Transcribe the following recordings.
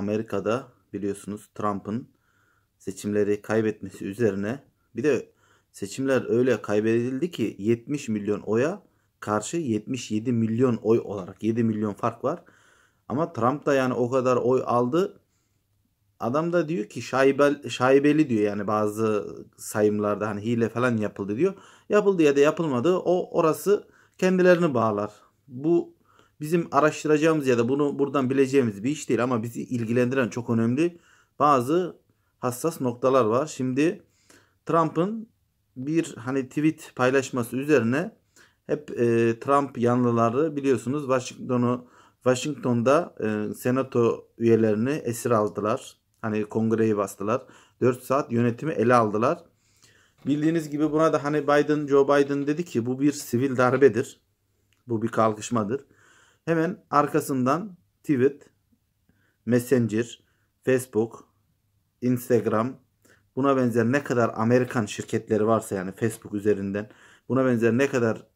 Amerika'da biliyorsunuz Trump'ın seçimleri kaybetmesi üzerine bir de seçimler öyle kaybedildi ki 70 milyon oya karşı 77 milyon oy olarak 7 milyon fark var. Ama Trump da yani o kadar oy aldı. Adam da diyor ki şaibel, şaibeli diyor yani bazı sayımlarda hani hile falan yapıldı diyor. Yapıldı ya da yapılmadı o orası kendilerini bağlar. Bu bizim araştıracağımız ya da bunu buradan bileceğimiz bir iş değil ama bizi ilgilendiren çok önemli bazı hassas noktalar var. Şimdi Trump'ın bir hani tweet paylaşması üzerine hep e, Trump yanlıları biliyorsunuz Washington'u Washington'da e, senato üyelerini esir aldılar. Hani kongreyi bastılar. 4 saat yönetimi ele aldılar. Bildiğiniz gibi buna da hani Biden, Joe Biden dedi ki bu bir sivil darbedir. Bu bir kalkışmadır. Hemen arkasından tweet, Messenger, Facebook, Instagram, buna benzer ne kadar Amerikan şirketleri varsa yani Facebook üzerinden buna benzer ne kadar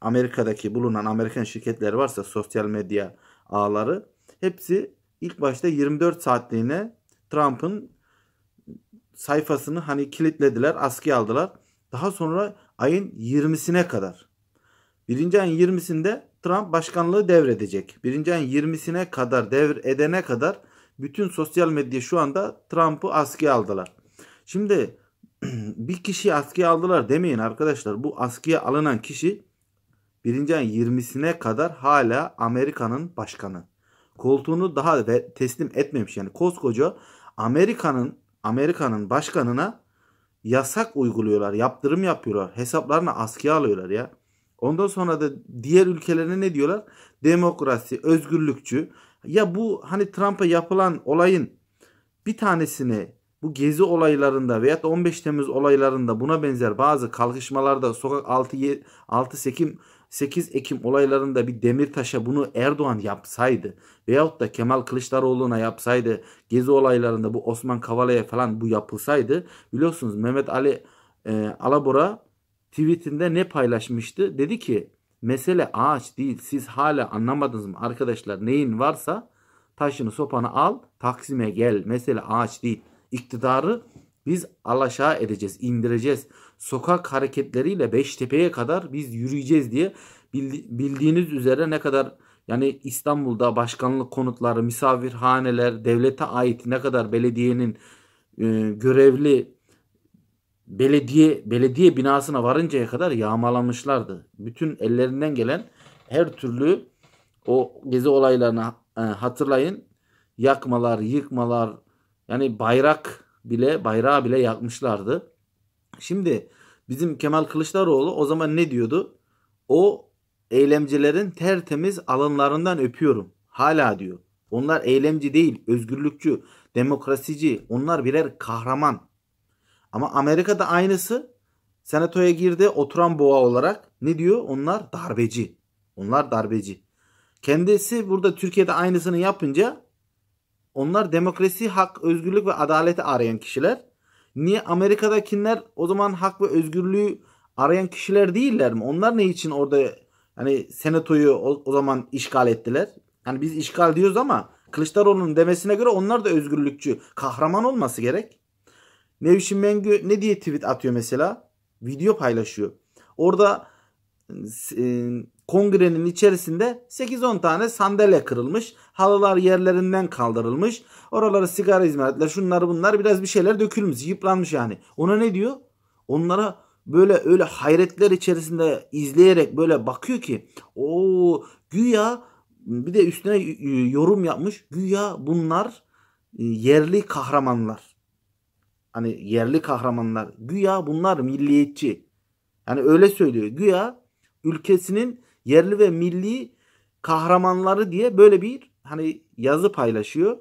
Amerika'daki bulunan Amerikan şirketleri varsa sosyal medya ağları hepsi ilk başta 24 saatliğine Trump'ın sayfasını hani kilitlediler, askıya aldılar. Daha sonra ayın 20'sine kadar. Birinci ayın 20'sinde Trump başkanlığı devredecek. Birinci ayın 20'sine kadar devir edene kadar bütün sosyal medya şu anda Trump'ı askıya aldılar. Şimdi bir kişi askıya aldılar demeyin arkadaşlar. Bu askıya alınan kişi birinci ayın 20'sine kadar hala Amerika'nın başkanı. Koltuğunu daha teslim etmemiş yani koskoca Amerika'nın Amerika'nın başkanına yasak uyguluyorlar, yaptırım yapıyorlar, hesaplarını askıya alıyorlar ya. Ondan sonra da diğer ülkelerine ne diyorlar? Demokrasi, özgürlükçü. Ya bu hani Trump'a yapılan olayın bir tanesini bu gezi olaylarında veya 15 Temmuz olaylarında buna benzer bazı kalkışmalarda sokak 6 6 Ekim 8 Ekim olaylarında bir Demirtaş'a bunu Erdoğan yapsaydı veyahut da Kemal Kılıçdaroğlu'na yapsaydı gezi olaylarında bu Osman Kavala'ya falan bu yapılsaydı biliyorsunuz Mehmet Ali e, Alabora tweetinde ne paylaşmıştı? Dedi ki mesele ağaç değil siz hala anlamadınız mı arkadaşlar neyin varsa taşını sopanı al Taksim'e gel mesele ağaç değil iktidarı biz alaşağı edeceğiz, indireceğiz. Sokak hareketleriyle Beştepe'ye kadar biz yürüyeceğiz diye bildiğiniz üzere ne kadar yani İstanbul'da başkanlık konutları, misafirhaneler, devlete ait ne kadar belediyenin görevli belediye belediye binasına varıncaya kadar yağmalamışlardı. Bütün ellerinden gelen her türlü o gezi olaylarını e, hatırlayın. Yakmalar, yıkmalar, yani bayrak bile bayrağı bile yakmışlardı. Şimdi bizim Kemal Kılıçdaroğlu o zaman ne diyordu? O eylemcilerin tertemiz alınlarından öpüyorum. Hala diyor. Onlar eylemci değil, özgürlükçü, demokrasici. Onlar birer kahraman. Ama Amerika'da aynısı. Senatoya girdi oturan boğa olarak. Ne diyor? Onlar darbeci. Onlar darbeci. Kendisi burada Türkiye'de aynısını yapınca onlar demokrasi, hak, özgürlük ve adaleti arayan kişiler. Niye Amerika'dakiler o zaman hak ve özgürlüğü arayan kişiler değiller mi? Onlar ne için orada hani senatoyu o, o zaman işgal ettiler? Hani biz işgal diyoruz ama Kılıçdaroğlu'nun demesine göre onlar da özgürlükçü. Kahraman olması gerek. Nevşin Mengü ne diye tweet atıyor mesela? Video paylaşıyor. Orada e, kongrenin içerisinde 8-10 tane sandalye kırılmış. Halılar yerlerinden kaldırılmış. Oraları sigara hizmetler şunları bunlar biraz bir şeyler dökülmüş. Yıpranmış yani. Ona ne diyor? Onlara böyle öyle hayretler içerisinde izleyerek böyle bakıyor ki o güya bir de üstüne yorum yapmış. Güya bunlar e, yerli kahramanlar. Hani yerli kahramanlar. Güya bunlar milliyetçi. Yani öyle söylüyor. Güya ülkesinin yerli ve milli kahramanları diye böyle bir hani yazı paylaşıyor.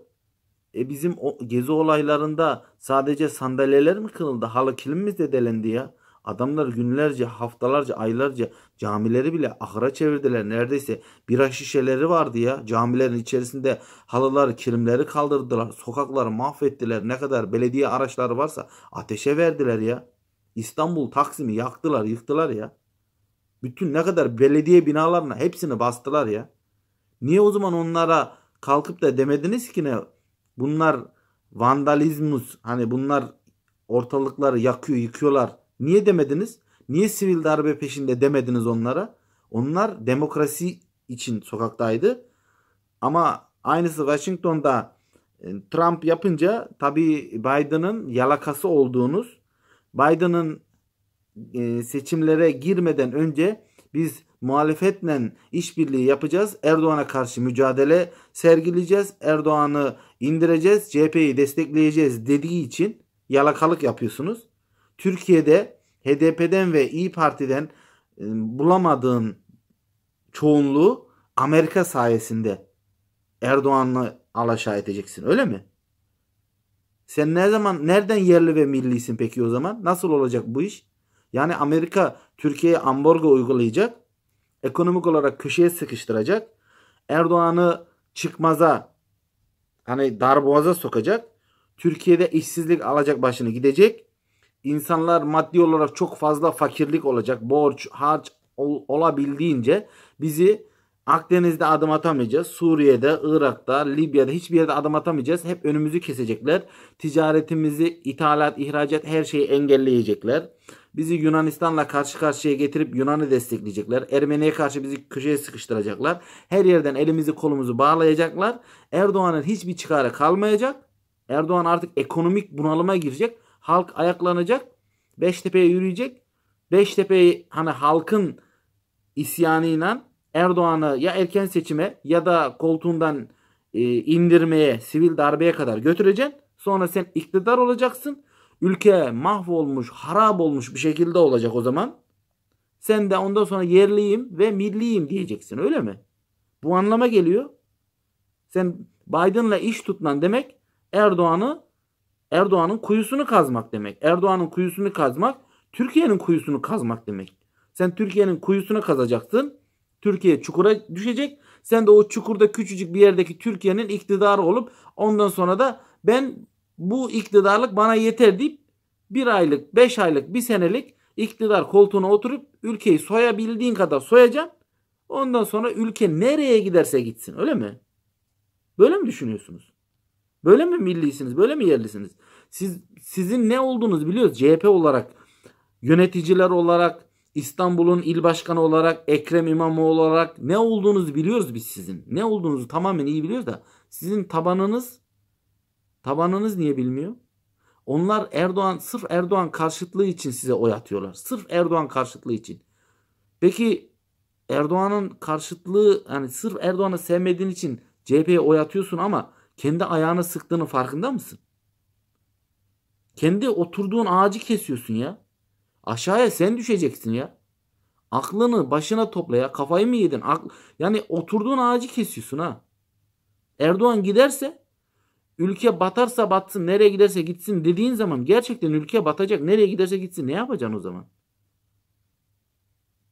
E bizim o, gezi olaylarında sadece sandalyeler mi kırıldı? Halı kilim mi zedelendi ya? Adamlar günlerce, haftalarca, aylarca camileri bile ahıra çevirdiler. Neredeyse bira şişeleri vardı ya. Camilerin içerisinde halıları, kilimleri kaldırdılar. Sokakları mahvettiler. Ne kadar belediye araçları varsa ateşe verdiler ya. İstanbul, Taksim'i yaktılar, yıktılar ya. Bütün ne kadar belediye binalarına hepsini bastılar ya. Niye o zaman onlara kalkıp da demediniz ki ne? bunlar vandalizmus hani bunlar ortalıkları yakıyor yıkıyorlar. Niye demediniz? Niye sivil darbe peşinde demediniz onlara? Onlar demokrasi için sokaktaydı. Ama aynısı Washington'da e, Trump yapınca tabii Biden'ın yalakası olduğunuz Biden'ın e, seçimlere girmeden önce biz muhalefetle işbirliği yapacağız. Erdoğan'a karşı mücadele sergileyeceğiz. Erdoğan'ı indireceğiz. CHP'yi destekleyeceğiz dediği için yalakalık yapıyorsunuz. Türkiye'de HDP'den ve İyi Parti'den e, bulamadığın çoğunluğu Amerika sayesinde Erdoğan'ı alaşağı edeceksin. Öyle mi? Sen ne zaman nereden yerli ve millisin peki o zaman? Nasıl olacak bu iş? Yani Amerika Türkiye'ye ambargo uygulayacak. Ekonomik olarak köşeye sıkıştıracak. Erdoğan'ı çıkmaza hani darboğaza sokacak. Türkiye'de işsizlik alacak başını gidecek. İnsanlar maddi olarak çok fazla fakirlik olacak. Borç, harç ol, olabildiğince bizi Akdeniz'de adım atamayacağız. Suriye'de, Irak'ta, Libya'da hiçbir yerde adım atamayacağız. Hep önümüzü kesecekler. Ticaretimizi, ithalat, ihracat her şeyi engelleyecekler. Bizi Yunanistan'la karşı karşıya getirip Yunan'ı destekleyecekler. Ermeni'ye karşı bizi köşeye sıkıştıracaklar. Her yerden elimizi kolumuzu bağlayacaklar. Erdoğan'ın hiçbir çıkarı kalmayacak. Erdoğan artık ekonomik bunalıma girecek. Halk ayaklanacak. Beştepe'ye yürüyecek. Beştepe'yi hani halkın isyanıyla Erdoğan'ı ya erken seçime ya da koltuğundan e, indirmeye, sivil darbeye kadar götüreceksin. Sonra sen iktidar olacaksın. Ülke mahvolmuş, harap olmuş bir şekilde olacak o zaman. Sen de ondan sonra yerliyim ve milliyim diyeceksin öyle mi? Bu anlama geliyor. Sen Biden'la iş tutman demek Erdoğan'ı Erdoğan'ın kuyusunu kazmak demek. Erdoğan'ın kuyusunu kazmak Türkiye'nin kuyusunu kazmak demek. Sen Türkiye'nin kuyusunu kazacaksın. Türkiye çukura düşecek. Sen de o çukurda küçücük bir yerdeki Türkiye'nin iktidarı olup ondan sonra da ben bu iktidarlık bana yeter deyip bir aylık, beş aylık, bir senelik iktidar koltuğuna oturup ülkeyi soyabildiğin kadar soyacaksın. Ondan sonra ülke nereye giderse gitsin öyle mi? Böyle mi düşünüyorsunuz? Böyle mi millisiniz? Böyle mi yerlisiniz? Siz sizin ne olduğunuzu biliyoruz. CHP olarak, yöneticiler olarak, İstanbul'un il başkanı olarak, Ekrem İmamoğlu olarak ne olduğunuzu biliyoruz biz sizin. Ne olduğunuzu tamamen iyi biliyoruz da sizin tabanınız tabanınız niye bilmiyor? Onlar Erdoğan sırf Erdoğan karşıtlığı için size oy atıyorlar. Sırf Erdoğan karşıtlığı için. Peki Erdoğan'ın karşıtlığı yani sırf Erdoğan'ı sevmediğin için CHP'ye oy atıyorsun ama kendi ayağını sıktığının farkında mısın? Kendi oturduğun ağacı kesiyorsun ya. Aşağıya sen düşeceksin ya. Aklını başına topla ya. Kafayı mı yedin? Akl yani oturduğun ağacı kesiyorsun ha. Erdoğan giderse ülke batarsa batsın nereye giderse gitsin dediğin zaman gerçekten ülke batacak. Nereye giderse gitsin ne yapacaksın o zaman?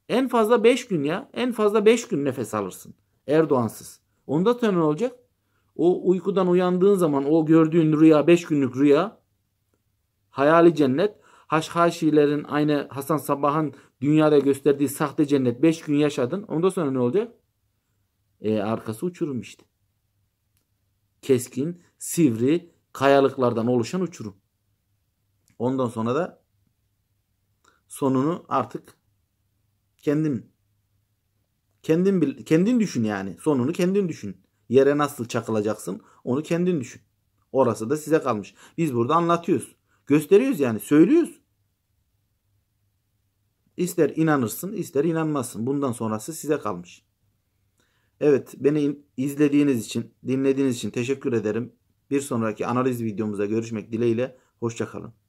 En fazla 5 gün ya. En fazla 5 gün nefes alırsın. Erdoğansız. Onda sonra ne olacak? O uykudan uyandığın zaman o gördüğün rüya 5 günlük rüya hayali cennet Haşhaşilerin aynı Hasan Sabah'ın dünyada gösterdiği sahte cennet 5 gün yaşadın. Ondan sonra ne olacak? E, arkası uçurum işte. Keskin, sivri kayalıklardan oluşan uçurum. Ondan sonra da sonunu artık kendin kendin kendin düşün yani. Sonunu kendin düşün. Yere nasıl çakılacaksın onu kendin düşün. Orası da size kalmış. Biz burada anlatıyoruz. Gösteriyoruz yani söylüyoruz. İster inanırsın ister inanmazsın. Bundan sonrası size kalmış. Evet beni izlediğiniz için dinlediğiniz için teşekkür ederim. Bir sonraki analiz videomuzda görüşmek dileğiyle. Hoşçakalın.